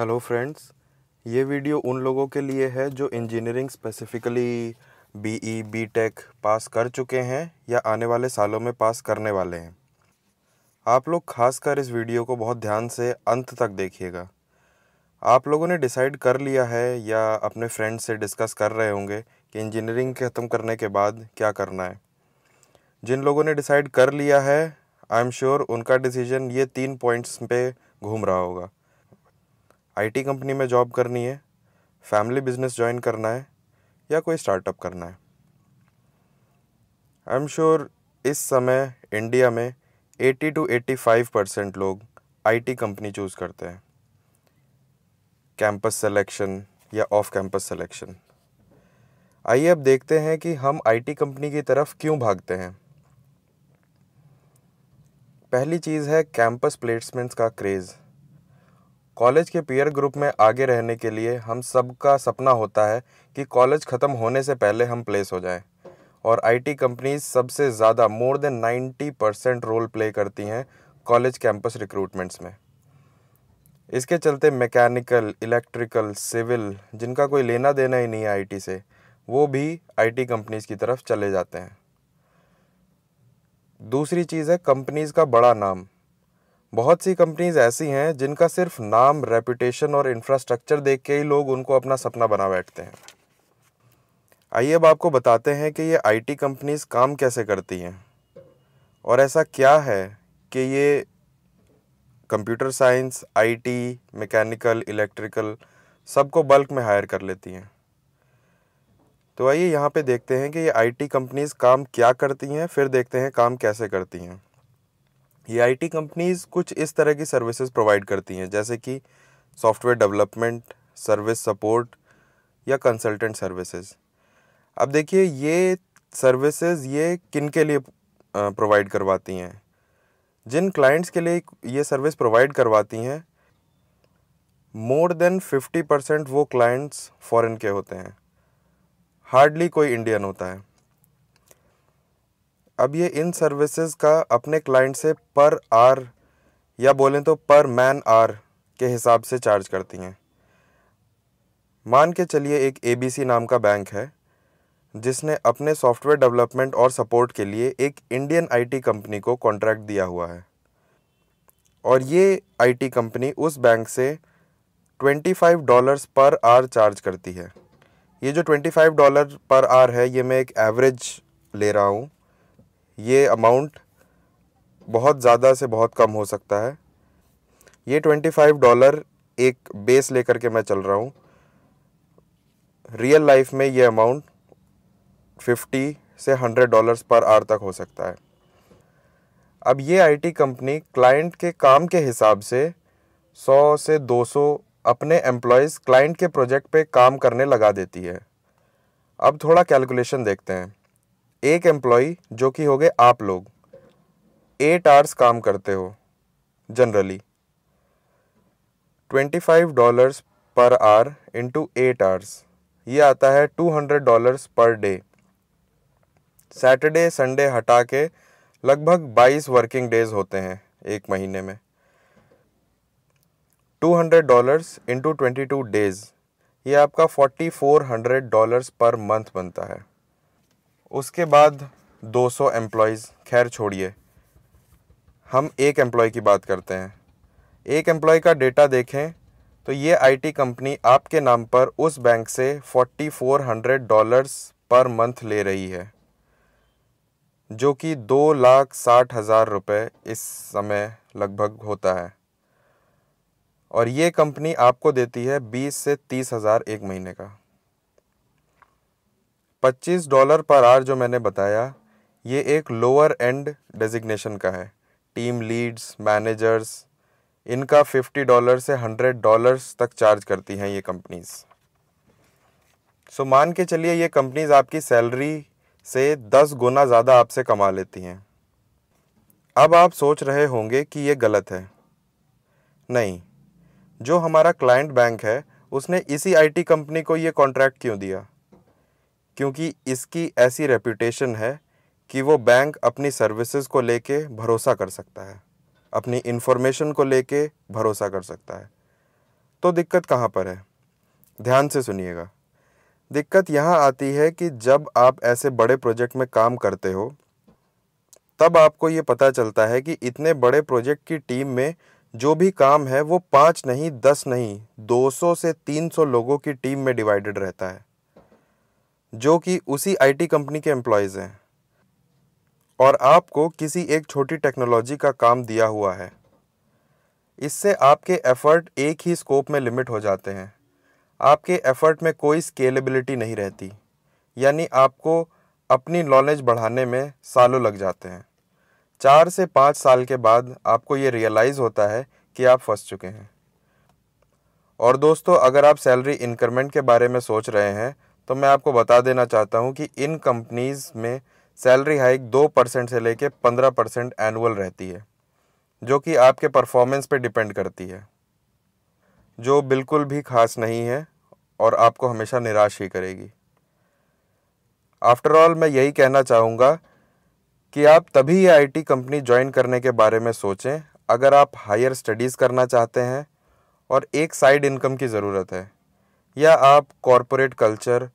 Hello friends ये video उन लोगों के लिए है जो इंजीनियरिंग स्पेसिफ़िकली बीई बीटेक पास कर चुके हैं या आने वाले सालों में पास करने वाले हैं। आप लोग खासकर इस वीडियो को बहुत ध्यान से अंत तक देखिएगा। आप लोगों ने डिसाइड कर लिया है या अपने फ्रेंड्स से डिस्कस कर रहे होंगे कि इंजीनियरिंग ख़त्म करने के बाद क्या करना है। जिन लोगों ने डिसाइड कर लिया है आई एम श्योर उनका डिसीज़न ये तीन पॉइंट्स पे घूम रहा होगा। आईटी कंपनी में जॉब करनी है फैमिली बिज़नेस ज्वाइन करना है, या कोई स्टार्टअप करना है। आई एम श्योर इस समय इंडिया में 80 टू 85 परसेंट लोग आईटी कंपनी चूज़ करते हैं। कैंपस सिलेक्शन या ऑफ़ कैंपस सिलेक्शन आइए अब देखते हैं कि हम आईटी कंपनी की तरफ़ क्यों भागते हैं। पहली चीज़ है कैंपस प्लेसमेंट्स का क्रेज़ कॉलेज के पीयर ग्रुप में आगे रहने के लिए हम सबका सपना होता है कि कॉलेज ख़त्म होने से पहले हम प्लेस हो जाएँ। और आईटी कंपनीज़ सबसे ज़्यादा more than ninety percent role play करती हैं कॉलेज कैंपस रिक्रूटमेंट्स में। इसके चलते मैकेनिकल, इलेक्ट्रिकल, सिविल, जिनका कोई लेना देना ही नहीं है आईटी से, वो भी आईटी कंपनीज़ की तरफ़ चले जाते हैं। दूसरी चीज़ है कंपनीज़ का बड़ा नाम। बहुत सी कंपनीज़ ऐसी हैं जिनका सिर्फ़ नाम रेपुटेशन और इंफ्रास्ट्रक्चर देख के ही लोग उनको अपना सपना बना बैठते हैं। आइए अब आपको बताते हैं कि ये आईटी कंपनीज़ काम कैसे करती हैं। और ऐसा क्या है कि ये computer science IT mechanical electrical सबको बल्क में हायर कर लेती हैं। तो आइए यहाँ पे देखते हैं कि ये आईटी कंपनीज़ काम क्या करती हैं, फिर देखते हैं काम कैसे करती हैं। ये आईटी कंपनीज़ कुछ इस तरह की सर्विसेज़ प्रोवाइड करती हैं, जैसे कि सॉफ्टवेयर डेवलपमेंट सर्विस सपोर्ट या कंसल्टेंट सर्विसेज़ अब देखिए, ये सर्विसेज़ ये किन के लिए प्रोवाइड करवाती हैं? जिन क्लाइंट्स के लिए ये सर्विस प्रोवाइड करवाती हैं मोर देन फिफ्टी परसेंट वो क्लाइंट्स फॉरेन के होते हैं। हार्डली कोई इंडियन होता है। अब ये इन सर्विसेज़ का अपने क्लाइंट से पर आर या बोलें तो पर मैन आर के हिसाब से चार्ज करती हैं। मान के चलिए एक एबीसी नाम का बैंक है, जिसने अपने सॉफ्टवेयर डेवलपमेंट और सपोर्ट के लिए एक इंडियन आईटी कंपनी को कॉन्ट्रैक्ट दिया हुआ है। और ये आईटी कंपनी उस बैंक से 25 डॉलर्स पर आर चार्ज करती है। ये जो 25 डॉलर पर आर है, ये मैं एक एवरेज ले रहा हूँ। ये अमाउंट बहुत ज़्यादा से बहुत कम हो सकता है। ये ट्वेंटी फाइव डॉलर एक बेस लेकर के मैं चल रहा हूँ। रियल लाइफ में ये अमाउंट फिफ्टी से हंड्रेड डॉलर्स पर आर तक हो सकता है। अब ये आईटी कंपनी क्लाइंट के काम के हिसाब से सौ से दो सौ अपने एम्प्लॉयज़ क्लाइंट के प्रोजेक्ट पे काम करने लगा देती है। अब थोड़ा कैलकुलेशन देखते हैं। एक एम्प्लॉय जो कि हो गए आप लोग। एट आवर्स काम करते हो generally twenty five dollars per hour into eight hours ये आता है two hundred dollars per day Saturday Sunday हटा के लगभग बाईस वर्किंग डेज़ होते हैं एक महीने में। Two hundred dollars into twenty two days ये आपका forty four hundred dollars per month बनता है। उसके बाद 200 सौ एम्प्लॉयज़ खैर, छोड़िए। हम एक एम्प्लॉय की बात करते हैं। एक एम्प्लॉय का डेटा देखें तो ये आईटी कंपनी आपके नाम पर उस बैंक से 4400 डॉलर्स पर मंथ ले रही है, जो कि दो लाख साठ हज़ार रुपये इस समय लगभग होता है। और ये कंपनी आपको देती है बीस से तीस हज़ार एक महीने का। पच्चीस डॉलर पर आर जो मैंने बताया, ये एक लोअर एंड डेजिग्नेशन का है। टीम लीड्स मैनेजर्स इनका फिफ्टी डॉलर से हंड्रेड डॉलर्स तक चार्ज करती हैं ये कंपनीज़ सो मान के चलिए ये कंपनीज़ आपकी सैलरी से दस गुना ज़्यादा आपसे कमा लेती हैं। अब आप सोच रहे होंगे कि ये गलत है। नहीं, जो हमारा क्लाइंट बैंक है, उसने इसी आईटी कंपनी को ये कॉन्ट्रैक्ट क्यों दिया? क्योंकि इसकी ऐसी रेपुटेशन है कि वो बैंक अपनी सर्विसेज़ को लेके भरोसा कर सकता है। अपनी इन्फॉर्मेशन को लेके भरोसा कर सकता है। तो दिक्कत कहाँ पर है? ध्यान से सुनिएगा। दिक्कत यहाँ आती है कि जब आप ऐसे बड़े प्रोजेक्ट में काम करते हो, तब आपको ये पता चलता है कि इतने बड़े प्रोजेक्ट की टीम में जो भी काम है, वो पाँच नहीं, दस नहीं, दो सौ से तीन सौ लोगों की टीम में डिवाइडेड रहता है। जो कि उसी आईटी कंपनी के एम्प्लॉयज़ हैं। और आपको किसी एक छोटी टेक्नोलॉजी का काम दिया हुआ है। इससे आपके एफ़र्ट एक ही स्कोप में लिमिट हो जाते हैं। आपके एफ़र्ट में कोई स्केलेबिलिटी नहीं रहती। यानी आपको अपनी नॉलेज बढ़ाने में सालों लग जाते हैं। चार से पाँच साल के बाद आपको ये रियलाइज़ होता है कि आप फंस चुके हैं। और दोस्तों, अगर आप सैलरी इंक्रीमेंट के बारे में सोच रहे हैं तो मैं आपको बता देना चाहता हूँ कि इन कंपनीज़ में सैलरी हाइक दो परसेंट से लेकर पंद्रह परसेंट एनुअल रहती है, जो कि आपके परफॉर्मेंस पे डिपेंड करती है, जो बिल्कुल भी खास नहीं है और आपको हमेशा निराश ही करेगी। आफ्टर ऑल मैं यही कहना चाहूँगा कि आप तभी ये आईटी कंपनी ज्वाइन करने के बारे में सोचें, अगर आप हायर स्टडीज़ करना चाहते हैं और एक साइड इनकम की ज़रूरत है, या आप कॉरपोरेट कल्चर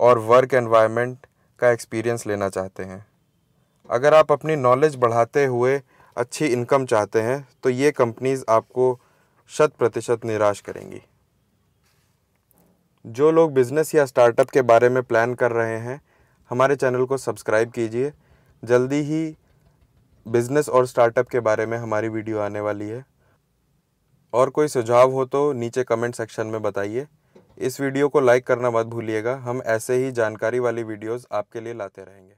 और वर्क एनवायरनमेंट का एक्सपीरियंस लेना चाहते हैं। अगर आप अपनी नॉलेज बढ़ाते हुए अच्छी इनकम चाहते हैं तो ये कंपनीज़ आपको शत प्रतिशत निराश करेंगी। जो लोग बिज़नेस या स्टार्टअप के बारे में प्लान कर रहे हैं, हमारे चैनल को सब्सक्राइब कीजिए। जल्दी ही बिज़नेस और स्टार्टअप के बारे में हमारी वीडियो आने वाली है। और कोई सुझाव हो तो नीचे कमेंट सेक्शन में बताइए। इस वीडियो को लाइक करना मत भूलिएगा। हम ऐसे ही जानकारी वाली वीडियोस आपके लिए लाते रहेंगे।